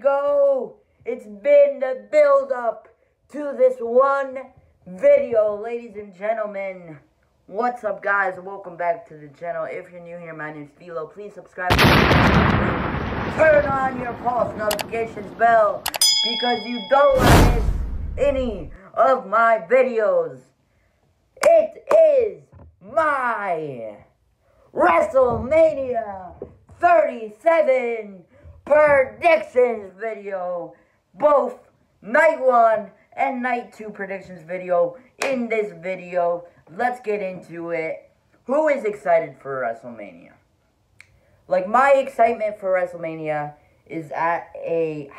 go. It's been the build up to this one video, ladies and gentlemen. What's up, guys? Welcome back to the channel. If you're new here, my name is Philo. Please subscribe. Turn on your post notifications bell because you don't want to miss any of my videos. It is my WrestleMania 37 predictions video. Both night one and night two predictions video in this video. Let's get into it. Who is excited for WrestleMania? Like, my excitement for WrestleMania is at a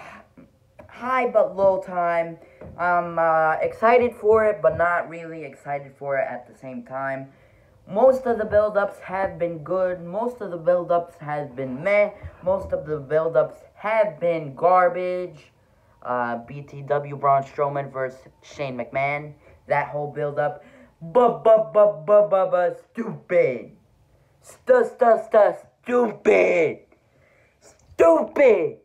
high but low time. I'm uh, excited for it, but not really excited for it at the same time. Most of the build-ups have been good. Most of the build-ups has been meh. Most of the build-ups have been garbage. Uh, BTW Braun Strowman versus Shane McMahon. That whole build-up. Stupid. Stu-stu-stu stupid. Stupid.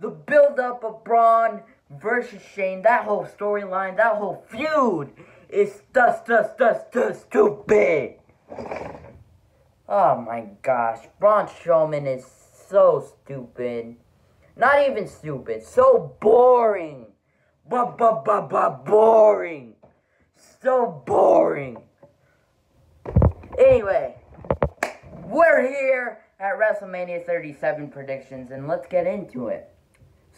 The build-up of Braun versus Shane. That whole storyline. That whole feud is stu-stu-stu-stu-stupid. Oh my gosh, Braun Strowman is so stupid. Not even stupid, so boring. But but but but boring. So boring. Anyway, we're here at WrestleMania 37 predictions and let's get into it.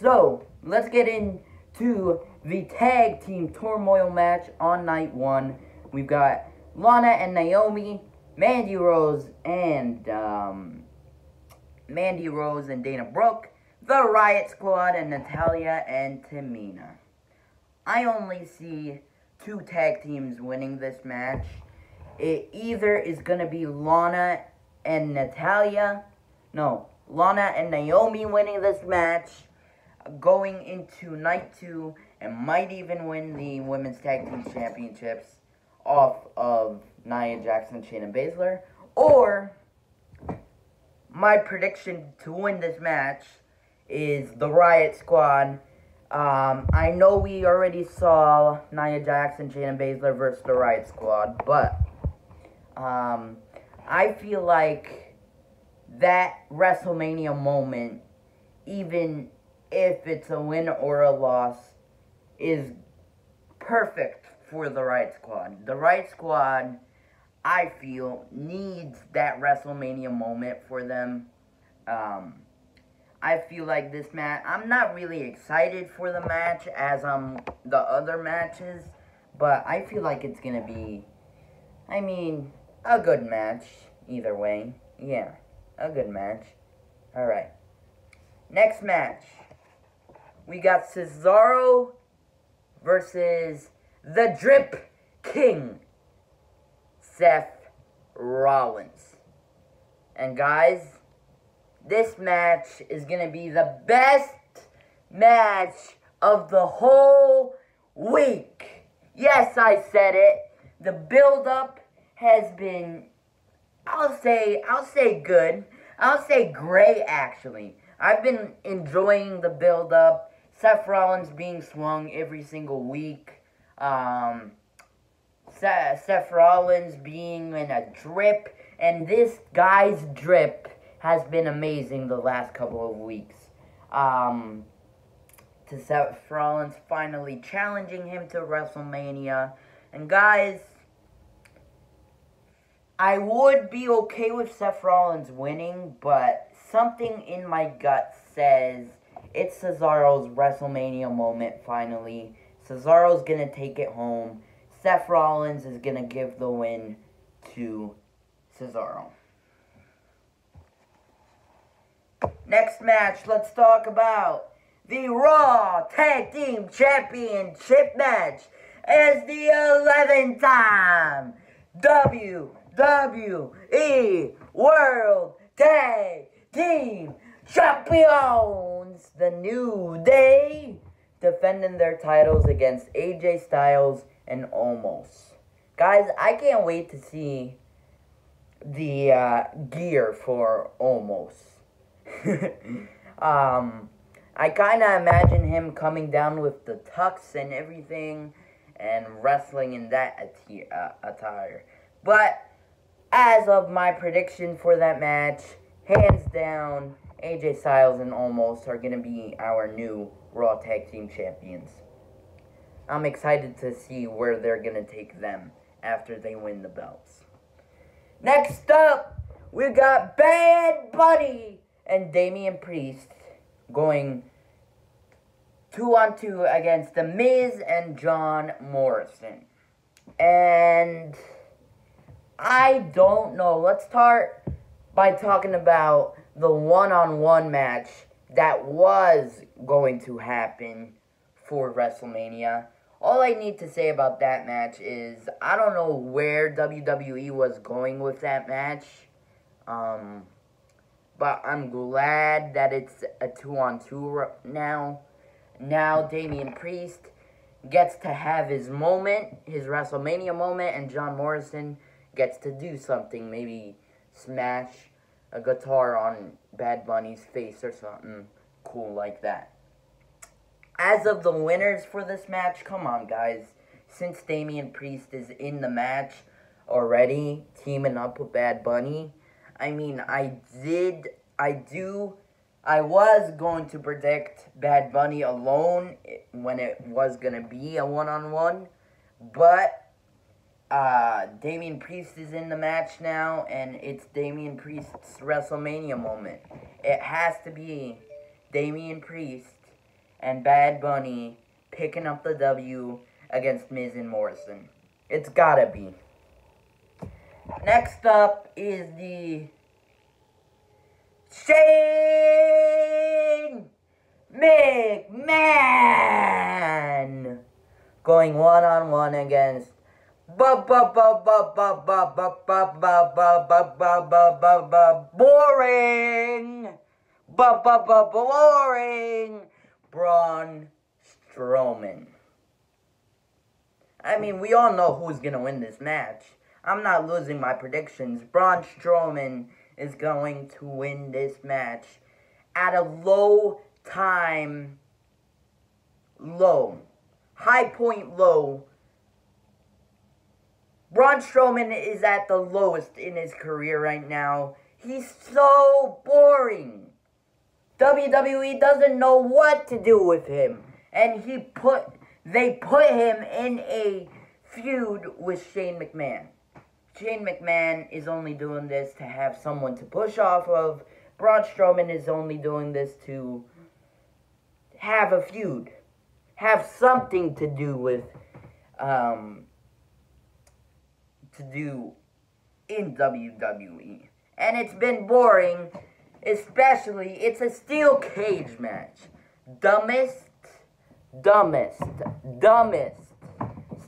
So, let's get into the tag team turmoil match on night one. We've got Lana and Naomi, Mandy Rose and um, Mandy Rose and Dana Brooke, the Riot Squad and Natalya and Tamina. I only see two tag teams winning this match. It either is going to be Lana and Natalya, no, Lana and Naomi winning this match, going into night two, and might even win the Women's Tag Team Championships off of Nia Jackson, Shayna Baszler, or my prediction to win this match is the Riot Squad. Um, I know we already saw Nia Jackson, Shayna Baszler versus the Riot Squad, but um, I feel like that WrestleMania moment, even if it's a win or a loss, is perfect for the Riot Squad. The Riot Squad, I feel, needs that WrestleMania moment for them. Um, I feel like this match, I'm not really excited for the match as um the other matches, but I feel like it's going to be, I mean, a good match either way. Yeah, a good match. Alright. Next match. We got Cesaro versus the Drip King, Seth Rollins. And guys, this match is going to be the best match of the whole week. Yes, I said it. The build-up has been, I'll say, I'll say good. I'll say great, actually. I've been enjoying the build-up. Seth Rollins being swung every single week. Um, Seth, Rollins being in a drip. And this guy's drip has been amazing the last couple of weeks. Um, to Seth Rollins finally challenging him to WrestleMania. And guys, I would be okay with Seth Rollins winning, but something in my gut says it's Cesaro's WrestleMania moment finally. Cesaro's going to take it home. Seth Rollins is going to give the win to Cesaro. Next match, let's talk about the Raw Tag Team Championship match as the 11th time WWE World Tag Team Champions, The New Day, defending their titles against AJ Styles and Omos. Guys, I can't wait to see the uh, gear for Omos. um, I kind of imagine him coming down with the tux and everything and wrestling in that uh, attire. But as of my prediction for that match, hands down, AJ Styles and Omos are going to be our new Raw Tag Team Champions. I'm excited to see where they're going to take them after they win the belts. Next up, we got Bad Bunny and Damian Priest going two on two against The Miz and John Morrison. And I don't know. Let's start by talking about the one on one match that was going to happen for WrestleMania. All I need to say about that match is I don't know where WWE was going with that match. Um, but I'm glad that it's a two on two now. Now Damian Priest gets to have his moment, his WrestleMania moment, and John Morrison gets to do something. Maybe smash a guitar on Bad Bunny's face or something cool like that. As of the winners for this match, come on, guys. Since Damian Priest is in the match already, teaming up with Bad Bunny, I mean, I did, I do, I was going to predict Bad Bunny alone when it was going to be a one on one, but uh, Damian Priest is in the match now, and it's Damian Priest's WrestleMania moment. It has to be Damian Priest and Bad Bunny picking up the W against Miz and Morrison. It's gotta be. Next up is the Shane McMahon going one on one against boring, boring, Braun Strowman. I mean, we all know who's gonna win this match. I'm not losing my predictions. Braun Strowman is going to win this match at a low time, low, high point low Braun Strowman is at the lowest in his career right now. He's so boring. WWE doesn't know what to do with him. And he put they put him in a feud with Shane McMahon. Shane McMahon is only doing this to have someone to push off of. Braun Strowman is only doing this to have a feud. Have something to do with um, to do in WWE. And it's been boring, especially, it's a steel cage match. Dumbest, dumbest, dumbest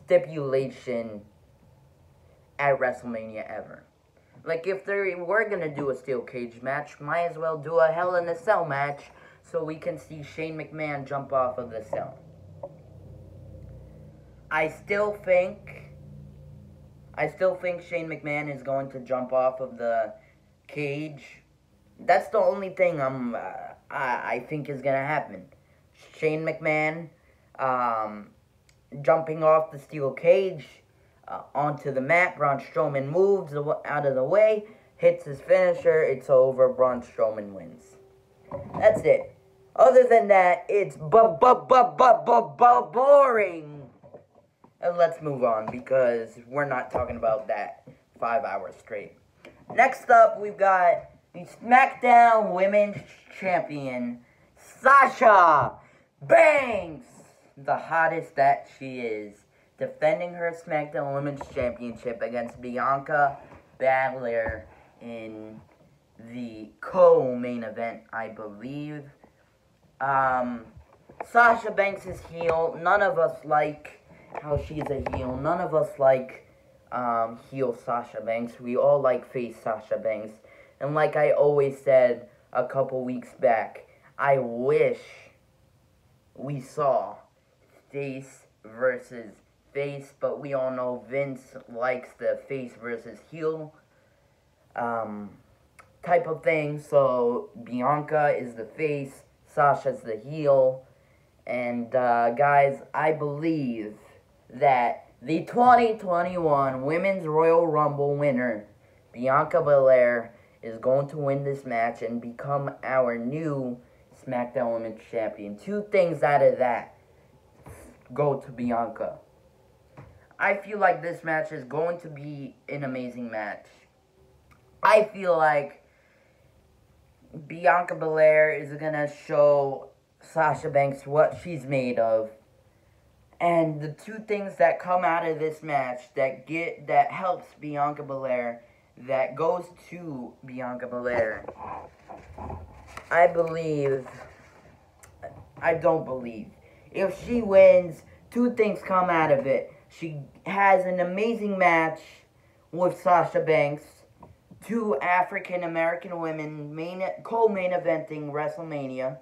stipulation at WrestleMania ever. Like, if they were gonna do a steel cage match, might as well do a Hell in a Cell match so we can see Shane McMahon jump off of the cell. I still think I still think Shane McMahon is going to jump off of the cage. That's the only thing I'm, uh, I, I think is going to happen. Shane McMahon um, jumping off the steel cage uh, onto the mat. Braun Strowman moves out of the way, hits his finisher. It's over. Braun Strowman wins. That's it. Other than that, it's bu bu bu bu bu boring. Let's move on because we're not talking about that five hours straight. Next up, we've got the SmackDown Women's Champion, Sasha Banks, the hottest that she is, defending her SmackDown Women's Championship against Bianca Belair in the co-main event, I believe. Um, Sasha Banks is heel. None of us like how she's a heel. None of us like um, heel Sasha Banks. We all like face Sasha Banks. And like I always said a couple weeks back, I wish we saw face versus face, but we all know Vince likes the face versus heel um, type of thing. So Bianca is the face, Sasha's the heel. And uh, guys, I believe that the 2021 Women's Royal Rumble winner, Bianca Belair, is going to win this match and become our new SmackDown Women's Champion. Two things out of that go to Bianca. I feel like this match is going to be an amazing match. I feel like Bianca Belair is going to show Sasha Banks what she's made of. And the two things that come out of this match that get that helps Bianca Belair that goes to Bianca Belair. I believe I don't believe. If she wins, two things come out of it. She has an amazing match with Sasha Banks. Two African American women main co-main eventing WrestleMania,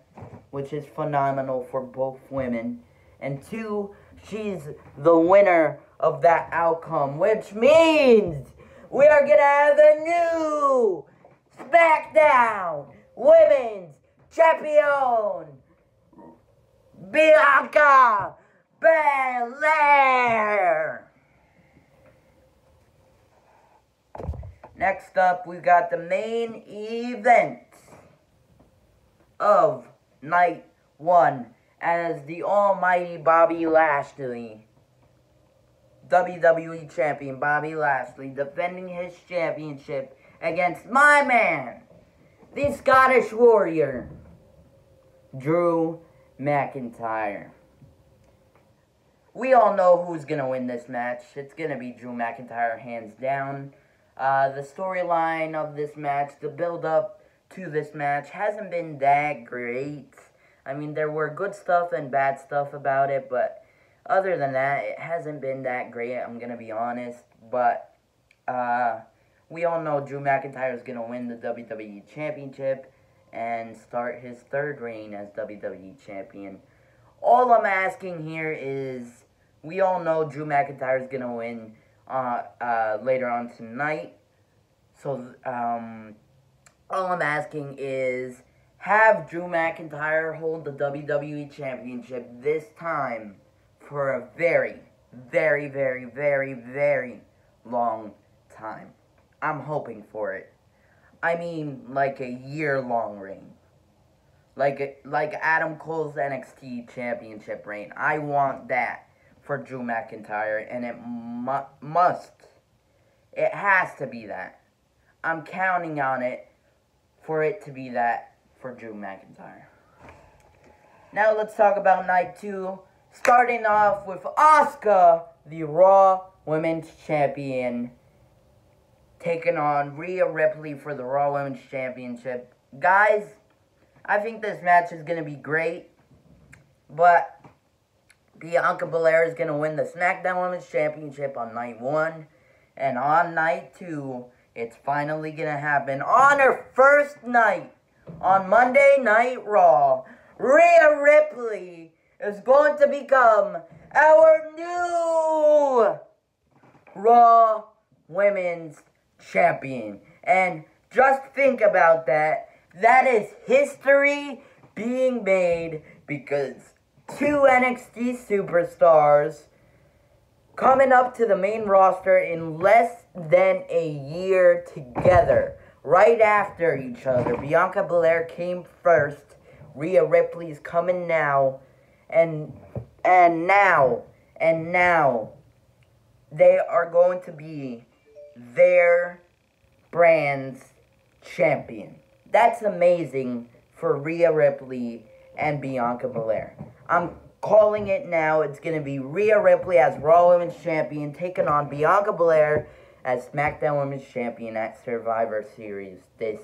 which is phenomenal for both women. And two, she's the winner of that outcome, which means we are gonna have a new SmackDown Women's Champion, Bianca Belair. Next up, we got the main event of night one as the almighty Bobby Lashley, WWE Champion Bobby Lashley, defending his championship against my man, the Scottish Warrior, Drew McIntyre. We all know who's going to win this match. It's going to be Drew McIntyre, hands down. Uh, the storyline of this match, the build up to this match, hasn't been that great. I mean, there were good stuff and bad stuff about it, but other than that, it hasn't been that great, I'm going to be honest. But uh, we all know Drew McIntyre is going to win the WWE Championship and start his third reign as WWE Champion. All I'm asking here is, we all know Drew McIntyre is going to win uh, uh, later on tonight. So, um, all I'm asking is have Drew McIntyre hold the WWE Championship this time for a very, very, very, very, very long time. I'm hoping for it. I mean, like a year long reign. Like, like Adam Cole's NXT Championship reign. I want that for Drew McIntyre, and it mu must. It has to be that. I'm counting on it for it to be that for Drew McIntyre. Now let's talk about night two. Starting off with Asuka, the Raw Women's Champion, taking on Rhea Ripley for the Raw Women's Championship. Guys, I think this match is going to be great, but Bianca Belair is going to win the SmackDown Women's Championship on night one. And on night two, it's finally going to happen. On her first night, on Monday Night Raw, Rhea Ripley is going to become our new Raw Women's Champion. And just think about that. That is history being made because two NXT superstars coming up to the main roster in less than a year together, right after each other. Bianca Belair came first. Rhea Ripley's coming now, and and now and now they are going to be their brand's champion. That's amazing for Rhea Ripley and Bianca Belair. I'm calling it now. It's going to be Rhea Ripley as Raw Women's Champion taking on Bianca Belair as SmackDown Women's Champion at Survivor Series this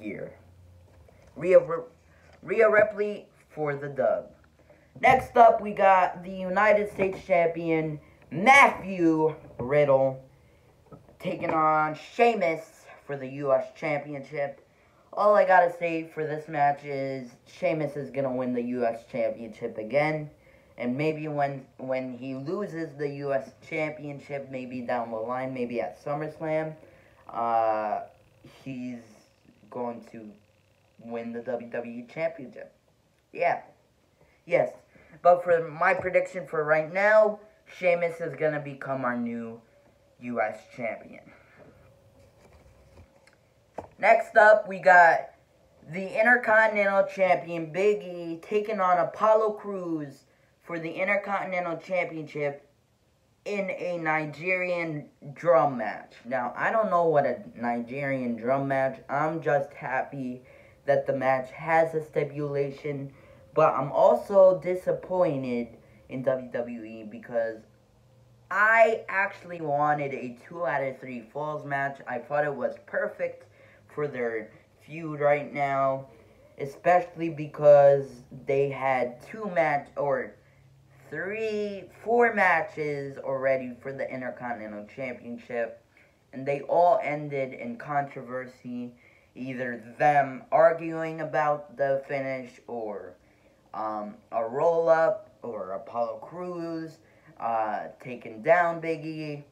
year. Rhea, Rhea Ripley for the dub. Next up, we got the United States Champion Matthew Riddle taking on Sheamus for the U.S. Championship. All I gotta say for this match is Sheamus is gonna win the U.S. Championship again. And maybe when when he loses the U.S. Championship, maybe down the line, maybe at SummerSlam, uh, he's going to win the WWE Championship. Yeah. Yes. But for my prediction for right now, Sheamus is going to become our new U.S. champion. Next up, we got the Intercontinental Champion Big E taking on Apollo Crews for the Intercontinental Championship in a Nigerian drum match. Now, I don't know what a Nigerian drum match. I'm just happy that the match has a stipulation, but I'm also disappointed in WWE because I actually wanted a 2 out of 3 falls match. I thought it was perfect for their feud right now, especially because they had two match or three, four matches already for the Intercontinental Championship, and they all ended in controversy. Either them arguing about the finish, or um, a roll up, or Apollo Crews uh, taking down Big E.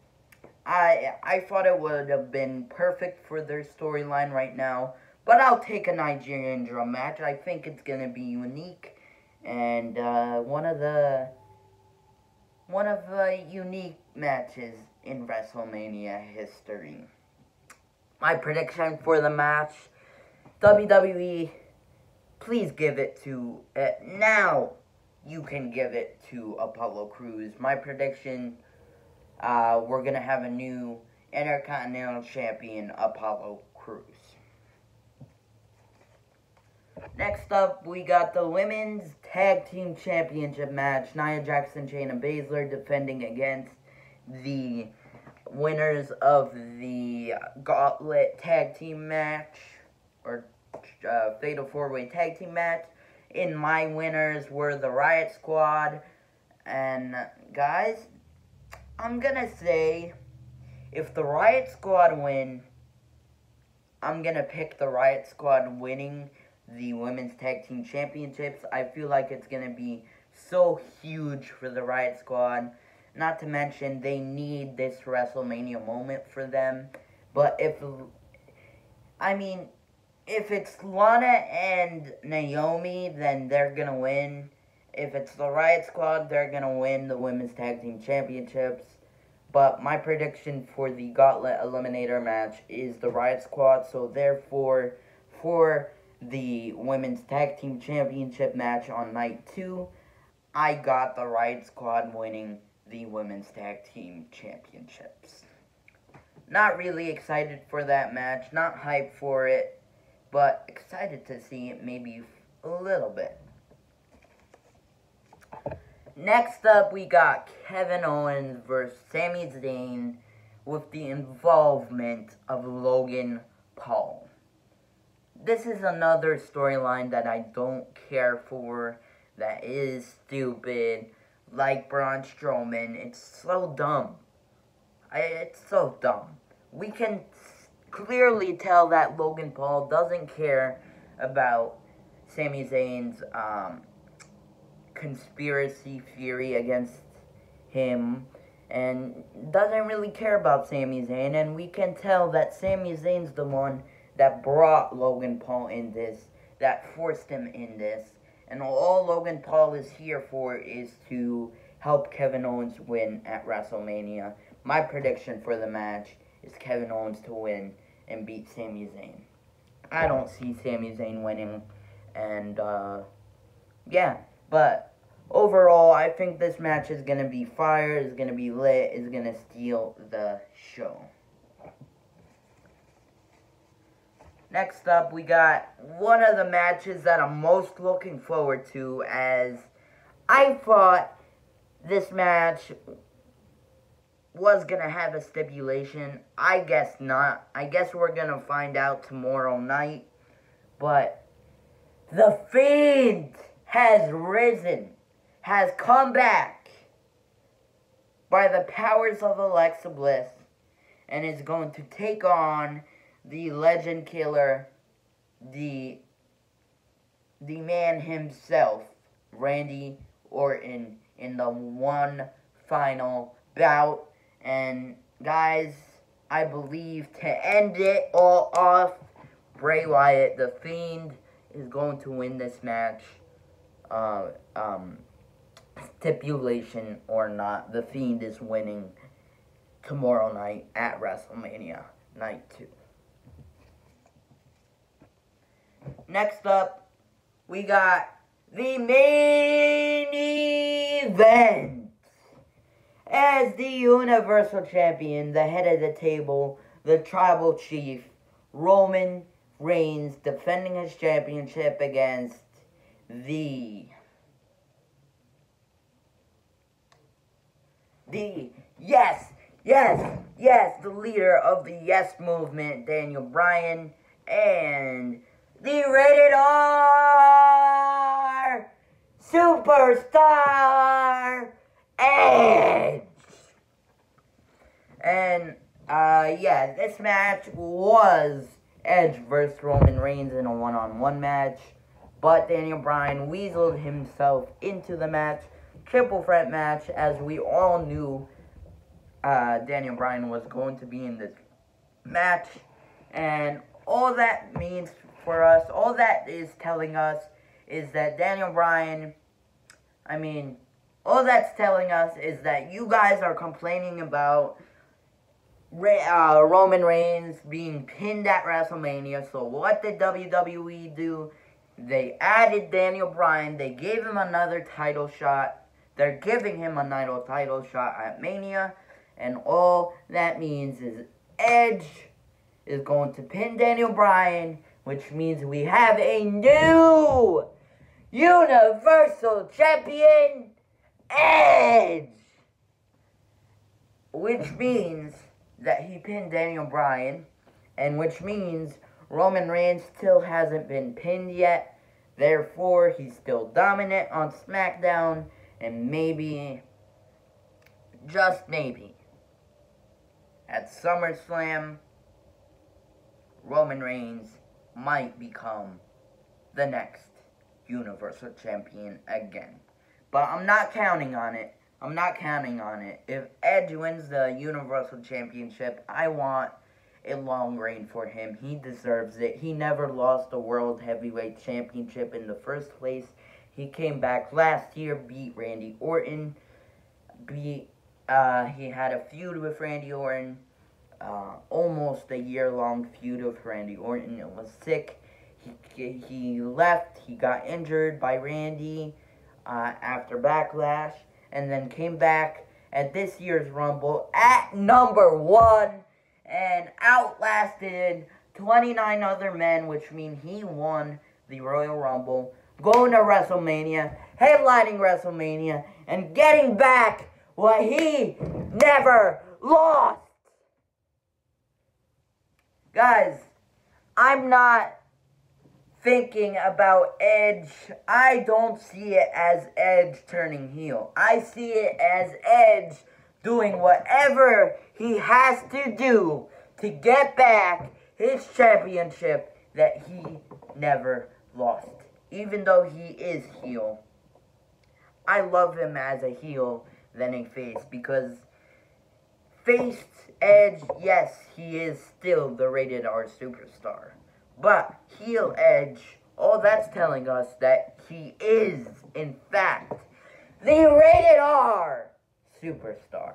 I I thought it would have been perfect for their storyline right now, but I'll take a Nigerian drum match. I think it's gonna be unique and uh, one of the one of the unique matches in WrestleMania history. My prediction for the match: WWE, please give it to uh, now. You can give it to Apollo Crews. My prediction uh, we're going to have a new Intercontinental Champion, Apollo Crews. Next up, we got the Women's Tag Team Championship match. Nia Jackson, Shayna Baszler defending against the winners of the Gauntlet Tag Team match, or uh, Fatal 4-Way Tag Team match. In my winners were the Riot Squad, and guys, I'm gonna say if the Riot Squad win, I'm gonna pick the Riot Squad winning the Women's Tag Team Championships. I feel like it's gonna be so huge for the Riot Squad. Not to mention, they need this WrestleMania moment for them. But if, I mean, if it's Lana and Naomi, then they're gonna win. If it's the Riot Squad, they're going to win the Women's Tag Team Championships. But my prediction for the Gauntlet Eliminator match is the Riot Squad. So therefore, for the Women's Tag Team Championship match on night two, I got the Riot Squad winning the Women's Tag Team Championships. Not really excited for that match, not hyped for it, but excited to see it maybe a little bit. Next up, we got Kevin Owens versus Sami Zayn with the involvement of Logan Paul. This is another storyline that I don't care for, that is stupid, like Braun Strowman. It's so dumb. I, it's so dumb. We can clearly tell that Logan Paul doesn't care about Sami Zayn's um, conspiracy theory against him and doesn't really care about Sami Zayn. And we can tell that Sami Zayn's the one that brought Logan Paul in this, that forced him in this. And all Logan Paul is here for is to help Kevin Owens win at WrestleMania. My prediction for the match is Kevin Owens to win and beat Sami Zayn. I don't see Sami Zayn winning, and uh, yeah, but overall, I think this match is to be fire, is to be lit, is to steal the show. Next up, we got one of the matches that I'm most looking forward to as I thought this match was going to have a stipulation. I guess not. I guess we're going to find out tomorrow night. But the Fiend has risen has come back by the powers of Alexa Bliss and is going to take on the legend killer, the the man himself, Randy Orton, in the one final bout. And guys, I believe to end it all off, Bray Wyatt, the Fiend, is going to win this match uh, um, stipulation or not, The Fiend is winning tomorrow night at WrestleMania Night 2. Next up, we got the main event. As the Universal Champion, the head of the table, the Tribal Chief, Roman Reigns defending his championship against the the yes, yes, yes, the leader of the yes movement, Daniel Bryan, and the rated R superstar Edge. And uh yeah, this match was Edge versus Roman Reigns in a one-on-one match, but Daniel Bryan weaseled himself into the match, triple threat match, as we all knew uh, Daniel Bryan was going to be in this match, and all that means for us, all that is telling us is that Daniel Bryan, I mean, all that's telling us is that you guys are complaining about uh, Roman Reigns being pinned at WrestleMania. So what did WWE do? They added Daniel Bryan. They gave him another title shot. They're giving him another title shot at Mania. And all that means is Edge is going to pin Daniel Bryan which means we have a new Universal Champion Edge. Which means that he pinned Daniel Bryan, and which means Roman Reigns still hasn't been pinned yet. Therefore, he's still dominant on SmackDown, and maybe, just maybe, at SummerSlam, Roman Reigns might become the next Universal Champion again. But I'm not counting on it. I'm not counting on it. If Edge wins the Universal Championship, I want a long reign for him. He deserves it. He never lost the World Heavyweight Championship in the first place. He came back last year, beat Randy Orton. Beat, uh, he had a feud with Randy Orton uh, almost a year long feud with Randy Orton. It was sick. He, he left, he got injured by Randy uh, after Backlash, and then came back at this year's Rumble at number one and outlasted 29 other men, which means he won the Royal Rumble, going to WrestleMania, headlining WrestleMania, and getting back what he never lost. Guys, I'm not thinking about Edge. I don't see it as Edge turning heel. I see it as Edge doing whatever he has to do to get back his championship that he never lost. Even though he is heel. I love him as a heel than a face because faced Edge, yes, he is still the rated R superstar. But heel Edge, all that's telling us that he is, in fact, the rated R superstar.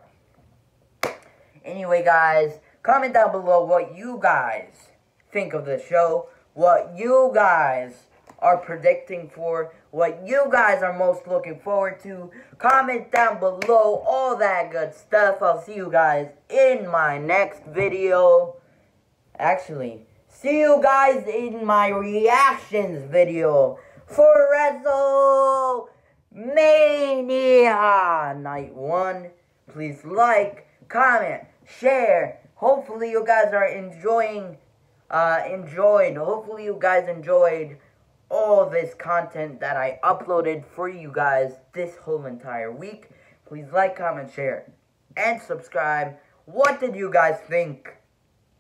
Anyway, guys, comment down below what you guys think of the show, what you guys are predicting for, what you guys are most looking forward to. Comment down below all that good stuff. I'll see you guys in my next video. Actually, see you guys in my reactions video for WrestleMania Night 1. Please like, comment, share. Hopefully you guys are enjoying, uh, enjoyed. Hopefully you guys enjoyed all this content that I uploaded for you guys this whole entire week. Please like, comment, share, and subscribe. What did you guys think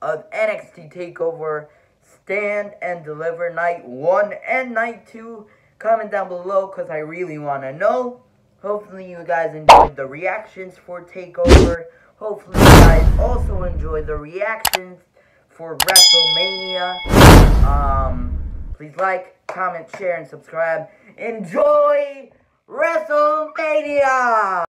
of NXT TakeOver Stand and Deliver Night 1 and Night 2? Comment down below because I really want to know. Hopefully you guys enjoyed the reactions for TakeOver. Hopefully you guys also enjoyed the reactions for WrestleMania. Um, Please like, comment, share, and subscribe. Enjoy WrestleMania!